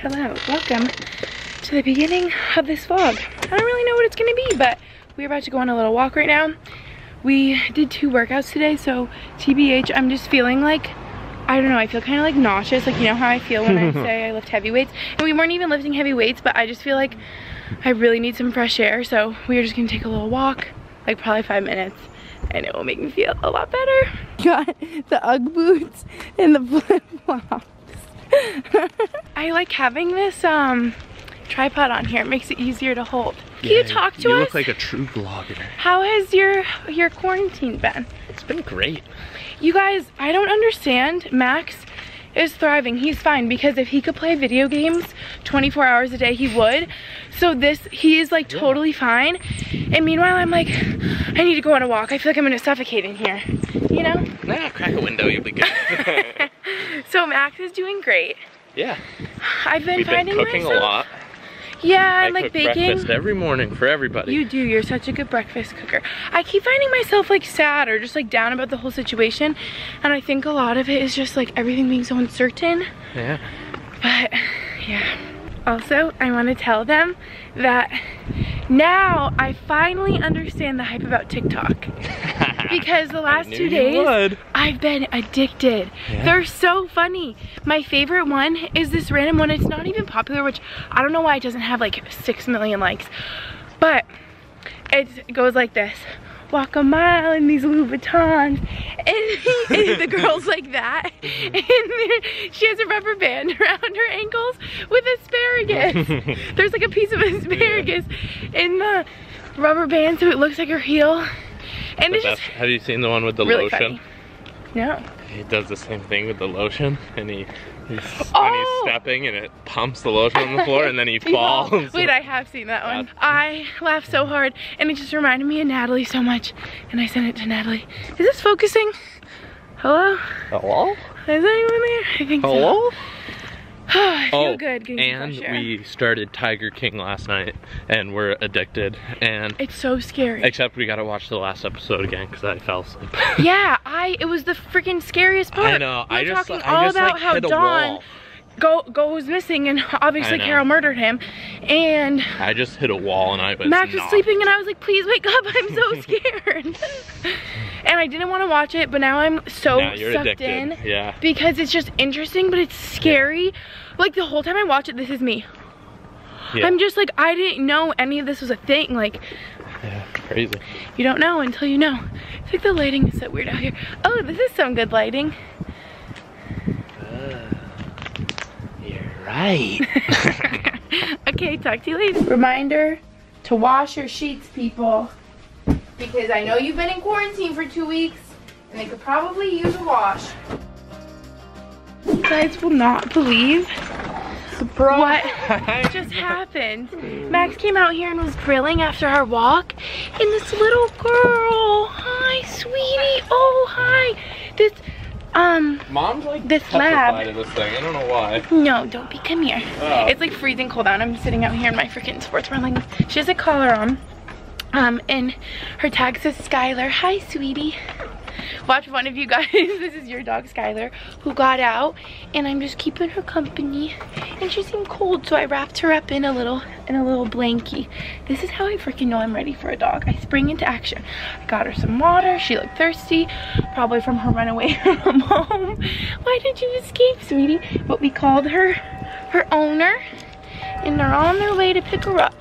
Hello, welcome to the beginning of this vlog. I don't really know what it's gonna be, but we're about to go on a little walk right now. We did two workouts today, so TBH, I'm just feeling like, I don't know, I feel kind of like nauseous, like you know how I feel when I say I lift heavy weights. And we weren't even lifting heavy weights, but I just feel like I really need some fresh air, so we're just gonna take a little walk, like probably five minutes, and it will make me feel a lot better. Got the Ugg boots and the flip-flops. I like having this um tripod on here. It makes it easier to hold. Can you talk to you us? You look like a true vlogger. How has your your quarantine been? It's been great. You guys, I don't understand. Max is thriving. He's fine because if he could play video games 24 hours a day, he would. So this, he is like Yeah. totally fine. And meanwhile, I'm like, I need to go on a walk. I feel like I'm gonna suffocate in here, you know? Nah, crack a window, you'll be good. So Max is doing great. yeah, I've been we've been finding cooking myself. a lot. Yeah, I and like cook baking. breakfast every morning for everybody. You do, you're such a good breakfast cooker. I keep finding myself like sad or just like down about the whole situation. And I think a lot of it is just like everything being so uncertain. yeah. But yeah. Also, I want to tell them that now I finally understand the hype about TikTok. Because the last two days. I've been addicted. Yeah. They're so funny. My favorite one is this random one. It's not even popular, which I don't know why it doesn't have like 6 million likes. But it goes like this. Walk a mile in these Louboutins. And, and the girl's like that. And she has a rubber band around her ankles with asparagus. There's like a piece of asparagus in the rubber band so it looks like her heel. And it's just Have you seen the one with the really lotion? funny. No. He does the same thing with the lotion, and he he's, when Oh! he's stepping, and it pumps the lotion on the floor, and then he falls. Wait, I have seen that one. I laughed so hard and it just reminded me of Natalie so much. And I sent it to Natalie. Is this focusing? Hello? Hello? Is anyone there? I think Hello? so. I feel Oh, good getting and we started Tiger King last night, and we're addicted. And It's so scary. except we gotta watch the last episode again because I fell asleep. yeah, I it was the freaking scariest part. I know. We I were just, talking I all just about like how Don go goes missing and obviously Carol murdered him. And I just hit a wall, and I was Max was sleeping and I was like, please wake up, I'm so scared. and I didn't want to watch it, but now I'm so Now sucked addicted. in Yeah. because it's just interesting, but it's scary. Like the whole time I watch it, this is me. yeah. I'm just like, I didn't know any of this was a thing. Like, yeah, crazy. you don't know until you know. It's like the lighting is so weird out here. Oh, this is some good lighting. You're right. okay, talk to you later. Reminder to wash your sheets, people. Because I know you've been in quarantine for two weeks and they could probably use a wash. You guys will not believe what just happened. Max came out here and was grilling after our walk and this little girl, hi sweetie, oh hi. This, um, Mom's like This lab. this thing. I don't know why. No, don't be. Come here. Oh. It's like freezing cold out. I'm sitting out here in my freaking sports bra like this. She has a collar on. Um, and her tag says Skylar. Hi, sweetie. Watch one of you guys. this is your dog, Skylar, who got out, and I'm just keeping her company. And she seemed cold, so I wrapped her up in a little in a little blankie. This is how I freaking know I'm ready for a dog. I spring into action. I got her some water. She looked thirsty, probably from her runaway from home. Why did you escape, sweetie? But we called her her owner, and they're on their way to pick her up.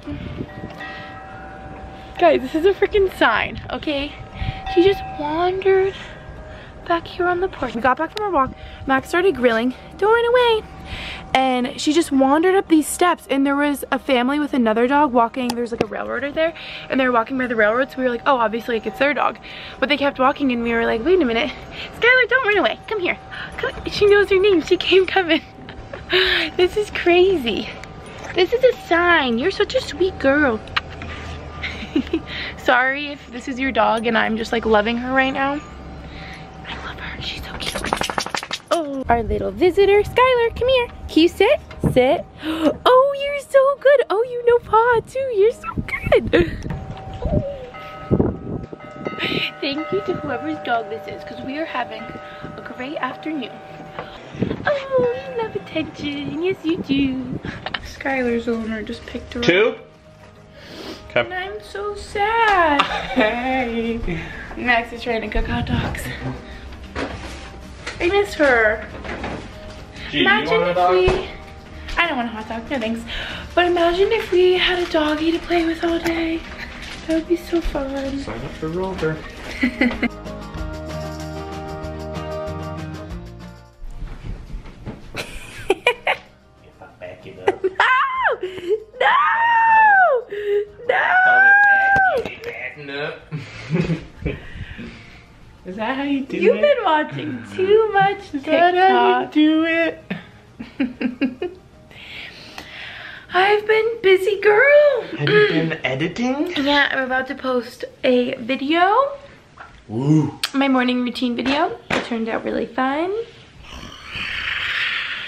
Guys, this is a freaking sign, okay? She just wandered back here on the porch. We got back from our walk. Max started grilling. Don't run away. And she just wandered up these steps and there was a family with another dog walking. There's like a railroad right there. And they were walking by the railroad. So we were like, oh, obviously like it's their dog. But they kept walking and we were like, wait a minute. Skylar, don't run away. Come here. Come. She knows her name. She came coming. this is crazy. This is a sign. You're such a sweet girl. Sorry if this is your dog and I'm just like loving her right now. I love her. She's so cute. Oh, our little visitor, Skylar, come here. Can you sit? Sit. Oh, you're so good. Oh, you know paw too. You're so good. Thank you to whoever's dog this is because we are having a great afternoon. Oh, you love attention. Yes, you do. Skylar's owner just picked her up. Two? And I'm so sad. Hey. Max is trying to cook hot dogs. I miss her. imagine if we... I don't want a hot dog, no thanks. But imagine if we had a doggy to play with all day. That would be so fun. Sign up for Rover. that how you do You've it? been watching too much Is that how you TikTok. do it? I've been busy girl. Have you been editing? Yeah, I'm about to post a video, Woo. my morning routine video. It turned out really fun.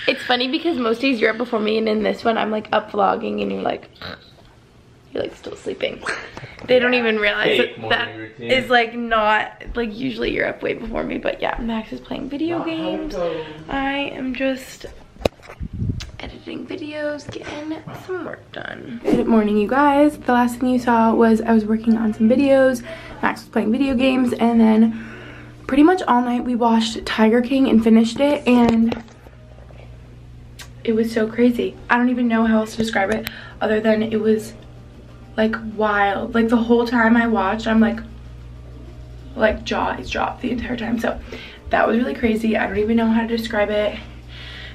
It's funny because most days you're up before me and in this one I'm like up vlogging and you're like, you're like still sleeping. They don't even realize Fake that morning that routine. is like not, like usually you're up way before me. But yeah, Max is playing video games. I am just editing videos, getting some work done. Good morning, you guys. The last thing you saw was I was working on some videos. Max was playing video games, and then pretty much all night we watched Tiger King and finished it, and it was so crazy. I don't even know how else to describe it other than it was like wild. Like the whole time I watched, I'm like, like jaw is dropped the entire time. So that was really crazy. I don't even know how to describe it.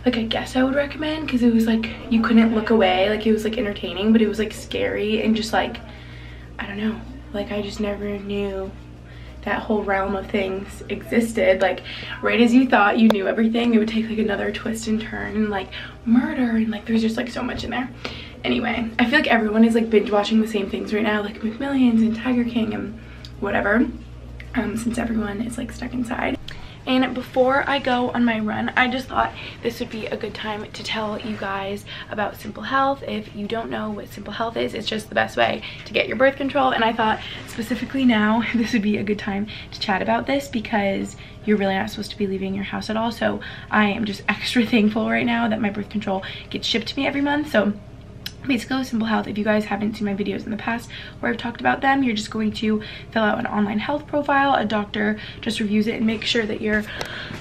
Like I guess I would recommend because it was like you couldn't look away. Like it was like entertaining, but it was like scary and just like I don't know. Like I just never knew that whole realm of things existed. Like right as you thought you knew everything, it would take like another twist and turn and like murder and like there's just like so much in there. Anyway, I feel like everyone is like binge watching the same things right now, like McMillions and Tiger King and whatever. Um, since everyone is like stuck inside. And before I go on my run, I just thought this would be a good time to tell you guys about Simple Health. If you don't know what Simple Health is, it's just the best way to get your birth control. And I thought specifically now, this would be a good time to chat about this because you're really not supposed to be leaving your house at all. So I am just extra thankful right now that my birth control gets shipped to me every month. So basically simple health. If you guys haven't seen my videos in the past where i've talked about them you're just going to fill out an online health profile. A doctor just reviews it and makes sure that you're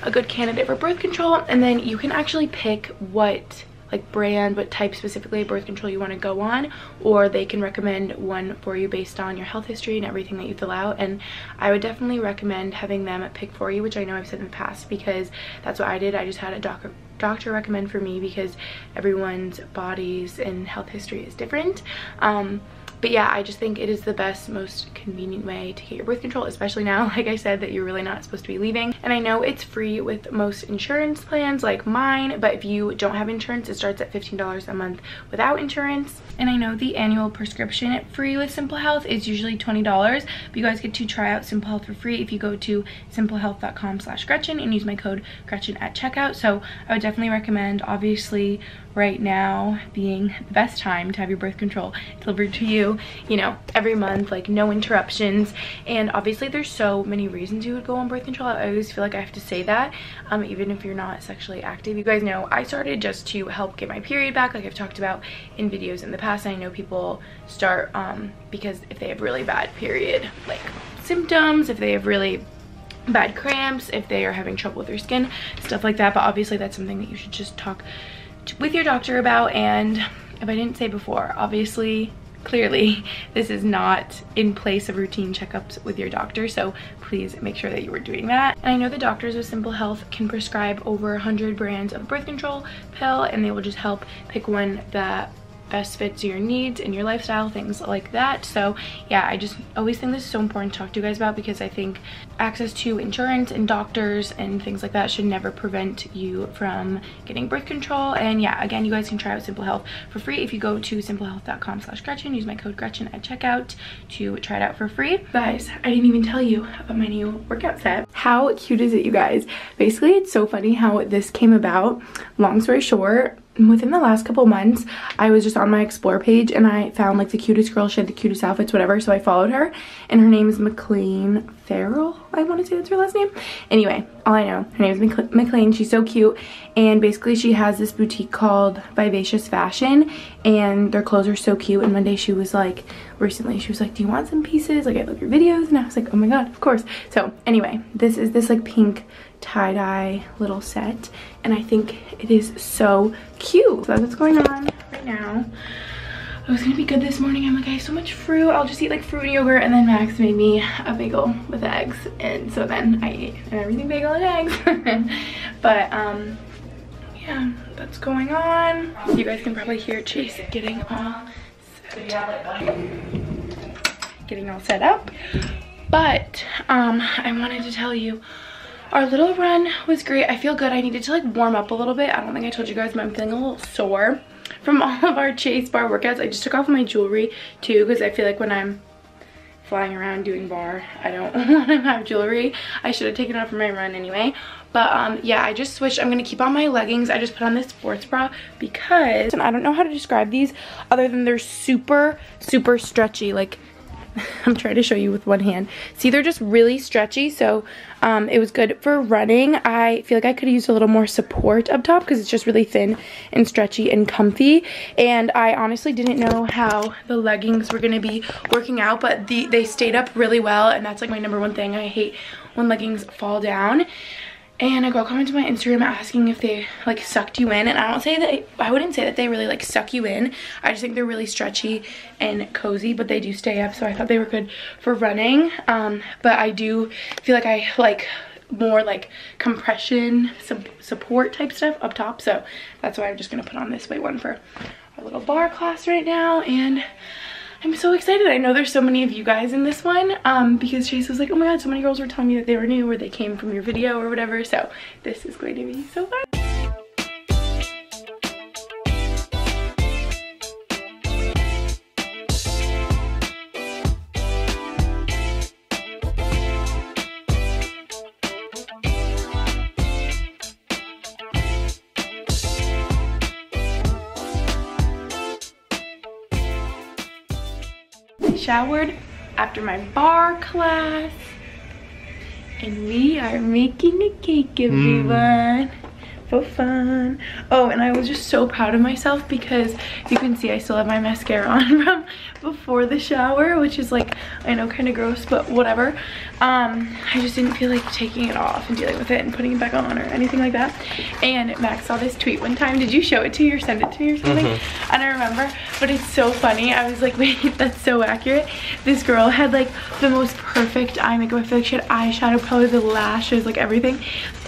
a good candidate for birth control. And then you can actually pick what like brand what type specifically of birth control you want to go on or they can recommend one for you based on your health history and everything that you fill out. And i would definitely recommend having them pick for you which i know i've said in the past because that's what i did. I just had a doctor doctor recommend for me because everyone's bodies and health history is different. Um but yeah i just think it is the best most convenient way to get your birth control especially now like i said that you're really not supposed to be leaving. And i know it's free with most insurance plans like mine but if you don't have insurance it starts at $15 a month without insurance. And i know the annual prescription free with simple health is usually $20 but you guys get to try out simple health for free if you go to simplehealth.com slash gretchen and use my code gretchen at checkout. So i would definitely recommend obviously right now being the best time to have your birth control delivered to you you know every month like no interruptions. And obviously there's so many reasons you would go on birth control. I always feel like i have to say that um even if you're not sexually active. You guys know i started just to help get my period back like i've talked about in videos in the past. I know people start um because if they have really bad period like symptoms if they have really bad cramps if they are having trouble with their skin stuff like that. But obviously that's something that you should just talk with your doctor about and if i didn't say before obviously clearly this is not in place of routine checkups with your doctor so please make sure that you are doing that. And i know the doctors with simple health can prescribe over 100 brands of birth control pill and they will just help pick one that best fits your needs and your lifestyle things like that. So yeah i just always think this is so important to talk to you guys about because i think access to insurance and doctors and things like that should never prevent you from getting birth control. And yeah again you guys can try out simple health for free if you go to simplehealth.com slash gretchen use my code gretchen at checkout to try it out for free. Guys i didn't even tell you about my new workout set. How cute is it you guys? Basically it's so funny how this came about. Long story short within the last couple months i was just on my explore page and i found like the cutest girl she had the cutest outfits whatever so i followed her and her name is mclean Farrell, I want to say that's her last name. Anyway, all I know, her name is McLean. She's so cute. And basically she has this boutique called Vivacious Fashion and their clothes are so cute. And one day she was like, recently she was like, do you want some pieces? Like I love your videos. And I was like, oh my God, of course. So anyway, this is this like pink tie-dye little set. And I think it is so cute. So that's what's going on right now. I was gonna be good this morning. I'm like, I have so much fruit. I'll just eat like fruit and yogurt. And then Max made me a bagel with eggs. And so then I ate an everything bagel and eggs. but um, yeah, that's going on. You guys can probably hear Chase getting all set getting all set up. But um, I wanted to tell you, our little run was great. I feel good. I needed to like warm up a little bit. I don't think I told you guys, but I'm feeling a little sore from all of our chase barre workouts. I just took off my jewelry too because I feel like when I'm flying around doing barre, I don't want to have jewelry. I should have taken it off for my run anyway. But um, yeah, I just switched. I'm going to keep on my leggings. I just put on this sports bra because, and I don't know how to describe these other than they're super, super stretchy. Like I'm trying to show you with one hand. See, they're just really stretchy, so um, it was good for running. I feel like I could use a little more support up top because it's just really thin and stretchy and comfy. And I honestly didn't know how the leggings were going to be working out, but the, they stayed up really well, and that's like my number one thing. I hate when leggings fall down and a girl commented to my Instagram asking if they like sucked you in. And I don't say that I wouldn't say that they really like suck you in. I just think they're really stretchy and cozy but they do stay up so I thought they were good for running. Um, but I do feel like I like more like compression some support type stuff up top. So that's why I'm just gonna put on this weight one for our little barre class right now. And I'm so excited. I know there's so many of you guys in this one um, because Chase was like, oh my god, so many girls were telling me that they were new or they came from your video or whatever. So this is going to be so fun. Showered after my barre class. And we are making a cake, everyone. Mm for fun. Oh, and I was just so proud of myself because you can see I still have my mascara on from before the shower, which is like, I know kind of gross, but whatever. Um, I just didn't feel like taking it off and dealing with it and putting it back on or anything like that. And Max saw this tweet one time. Did you show it to me or send it to me or something? Mm -hmm. I don't remember, but it's so funny. I was like, wait, that's so accurate. This girl had like the most perfect eye makeup. I feel like she had eyeshadow, probably the lashes, like everything.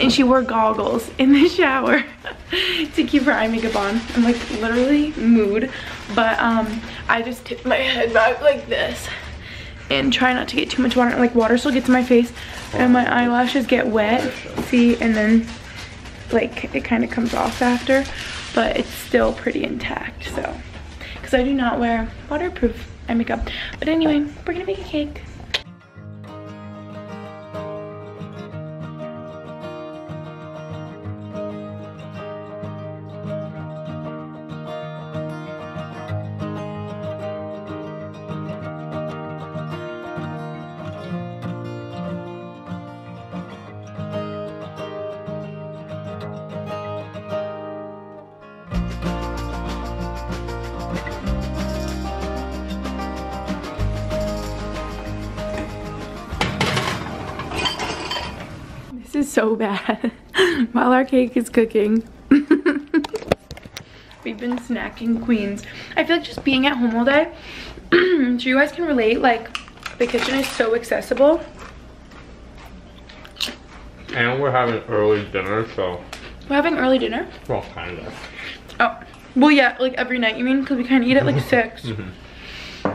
And she wore goggles in the shower to keep her eye makeup on. I'm like literally mood. But um, I just tip my head back like this and try not to get too much water. Like water still gets in my face and my eyelashes get wet. See, and then like it kind of comes off after, but it's still pretty intact. So, because I do not wear waterproof eye makeup. But anyway, we're gonna make a cake. So bad. While our cake is cooking. We've been snacking queens. I feel like just being at home all day, so you guys can relate, like the kitchen is so accessible. And we're having early dinner, so. We're having early dinner? Well, kind of. Oh, well yeah, like every night you mean? Because we kind of eat at like 6. Mm -hmm.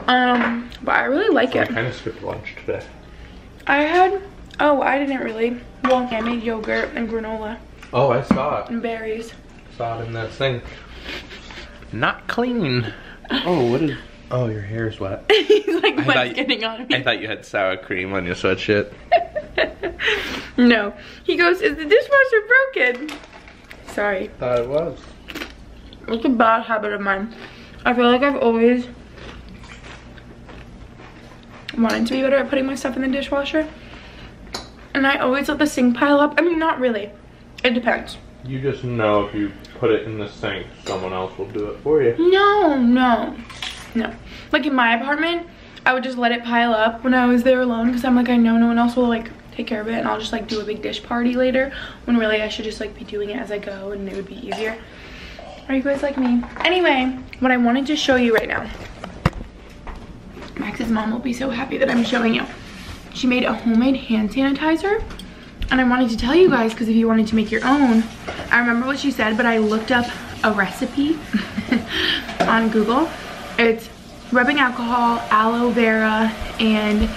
Um, but I really like so it. I kind of skipped lunch today. I had, oh, I didn't really. Well, I made yogurt and granola. Oh, I saw it. And berries. Saw it in that thing. Not clean. Oh, what is... Oh, your hair's wet. He's like, I what's getting on me? I thought you had sour cream on your sweatshirt. no. He goes, is the dishwasher broken? Sorry. Thought it was. It's a bad habit of mine. I feel like I've always wanted to be better at putting my stuff in the dishwasher. And I always let the sink pile up. I mean, not really. It depends. You just know if you put it in the sink, someone else will do it for you. No, no, no. Like in my apartment, I would just let it pile up when I was there alone because I'm like, I know no one else will like take care of it and I'll just like do a big dish party later when really I should just like be doing it as I go and it would be easier. Are you guys like me? Anyway, what I wanted to show you right now. Max's mom will be so happy that I'm showing you. She made a homemade hand sanitizer and I wanted to tell you guys because if you wanted to make your own, I remember what she said, but I looked up a recipe on Google. It's rubbing alcohol, aloe vera, and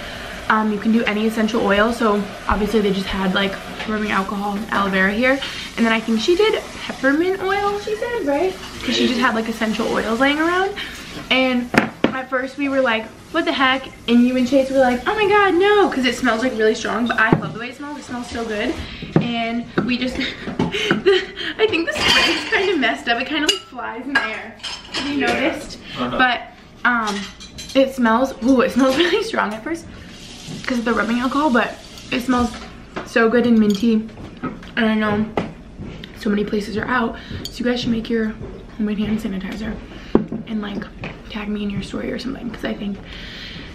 um, you can do any essential oil. So obviously they just had like rubbing alcohol and aloe vera here. And then I think she did peppermint oil, she said, right? Because she just had like essential oils laying around. And at first we were like, what the heck? And you and Chase were like, oh my God, no, because it smells like really strong, but I love the way it smells. It smells so good. And we just, the, I think the spray is kind of messed up. It kind of like flies in the air. Have you Yeah. noticed? Uh-huh. But um, it smells, ooh, it smells really strong at first because of the rubbing alcohol, but it smells so good and minty. And I know so many places are out, so you guys should make your homemade hand sanitizer and like tag me in your story or something because I think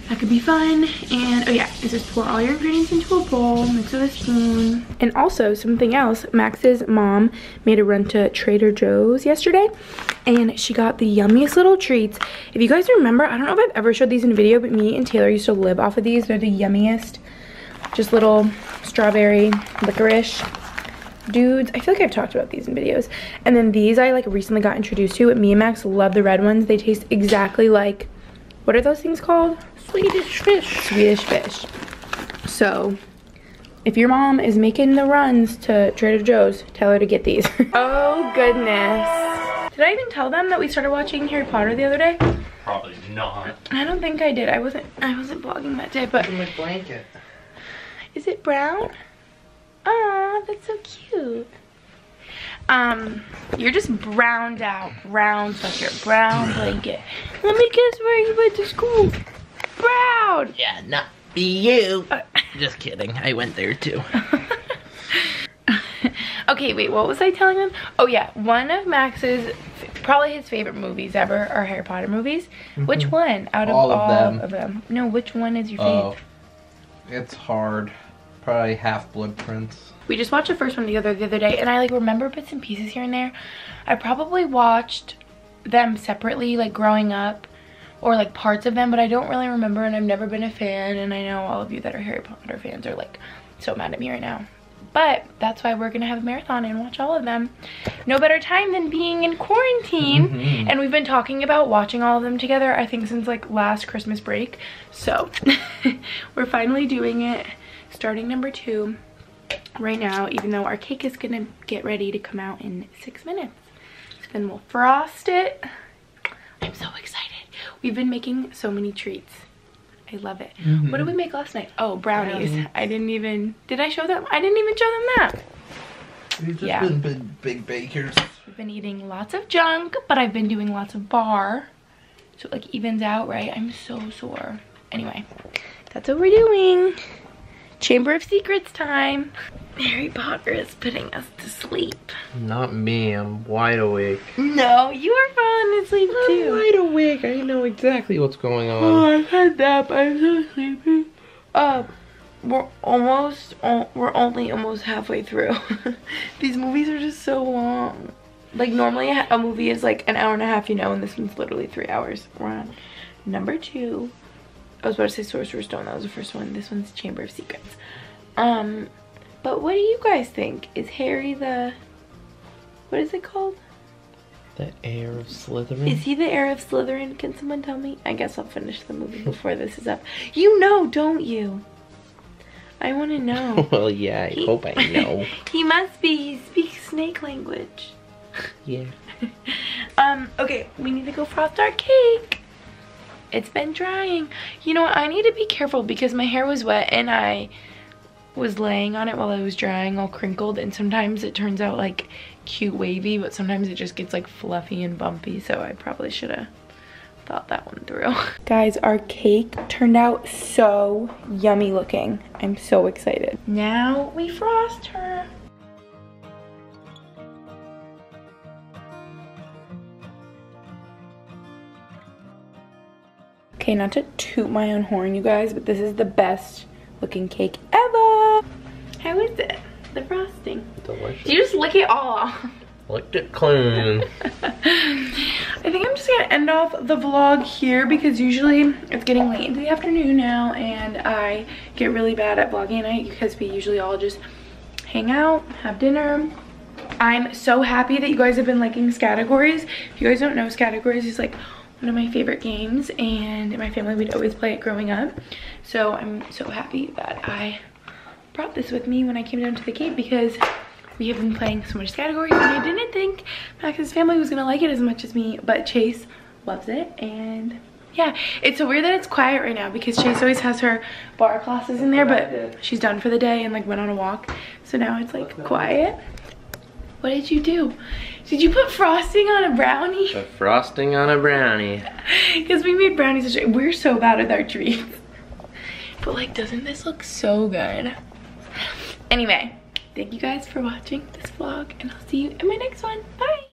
that could be fun. And oh yeah, it says pour all your ingredients into a bowl, mix with a spoon. And also something else, Max's mom made a run to Trader Joe's yesterday and she got the yummiest little treats. If you guys remember, I don't know if I've ever showed these in a video, but me and Taylor used to live off of these. They're the yummiest. Just little strawberry licorice dudes. I feel like I've talked about these in videos. And then these I like recently got introduced to. Me and Max love the red ones. They taste exactly like, what are those things called? Swedish fish. Swedish fish. So if your mom is making the runs to Trader Joe's, tell her to get these. oh goodness. Did I even tell them that we started watching Harry Potter the other day? Probably not. I don't think I did. I wasn't I wasn't vlogging that day, but my blanket. is it brown? Aw, that's so cute. Um, you're just browned out. Brown sweatshirt, brown blanket. Let me guess where you went to school. Brown. Yeah, not you. Uh, Just kidding. I went there too. okay, wait, what was I telling them? Oh yeah, one of Max's, probably his favorite movies ever are Harry Potter movies. Which one out of All all, of them. of them? No, which one is your Oh, favorite? it's hard. Probably half Blood Prince. We just watched the first one together the other day, and I like remember bits and pieces here and there. I probably watched them separately, like growing up, or like parts of them, but I don't really remember, and I've never been a fan. And I know all of you that are Harry Potter fans are like so mad at me right now. But that's why we're gonna have a marathon and watch all of them. No better time than being in quarantine. Mhm. And we've been talking about watching all of them together, I think, since like last Christmas break. So we're finally doing it. Starting number two right now, even though our cake is gonna get ready to come out in six minutes. So then we'll frost it. I'm so excited. We've been making so many treats. I love it. What did mm-hmm. we make last night? Oh, brownies. Brownies. I didn't even, did I show them? I didn't even show them that. We've just Yeah. been big, big bakers. We've been eating lots of junk, but I've been doing lots of barre. So it like evens out, right? I'm so sore. Anyway, that's what we're doing. Chamber of Secrets time. Harry Potter is putting us to sleep. Not me. I'm wide awake. No, you are falling asleep I'm too. wide awake. I know exactly what's going on. Oh, I've had nap. I'm so sleepy. Uh, we're almost, we're only almost halfway through. These movies are just so long. Like normally a a movie is like an hour and a half, you know, and this one's literally three hours. We're on number two. I was about to say Sorcerer's Stone. That was the first one. This one's Chamber of Secrets. Um, but what do you guys think? Is Harry the, what is it called? The heir of Slytherin. Is he the heir of Slytherin? Can someone tell me? I guess I'll finish the movie before this is up. You know, don't you? I want to know. well, yeah. I He- hope I know. he must be. He speaks snake language. yeah. Um, okay, we need to go frost our cake. It's been drying. You know what? I need to be careful because my hair was wet and I was laying on it while I was drying all crinkled and sometimes it turns out like cute wavy but sometimes it just gets like fluffy and bumpy so I probably should have thought that one through. Guys, our cake turned out so yummy looking. I'm so excited. Now we frost her. Okay, not to toot my own horn, you guys, but this is the best looking cake ever. How is it? The frosting. Delicious. You just lick it all off. Licked it clean. I think I'm just gonna end off the vlog here because usually it's getting late into the afternoon now and I get really bad at vlogging at night because we usually all just hang out, have dinner. I'm so happy that you guys have been liking Scattergories. If you guys don't know, Scattergories is like one of my favorite games and my family we'd always play it growing up. So I'm so happy that I brought this with me when I came down to the Cape because we have been playing so much categories and I didn't think Max's family was gonna like it as much as me, but Chase loves it and yeah, it's so weird that it's quiet right now because Chase always has her barre classes in there, but she's done for the day and like went on a walk. So now it's like quiet. What did you do? Did you put frosting on a brownie? The frosting on a brownie. Because we made brownies, we're so bad with our treats. But like, doesn't this look so good? Anyway, thank you guys for watching this vlog and I'll see you in my next one. Bye!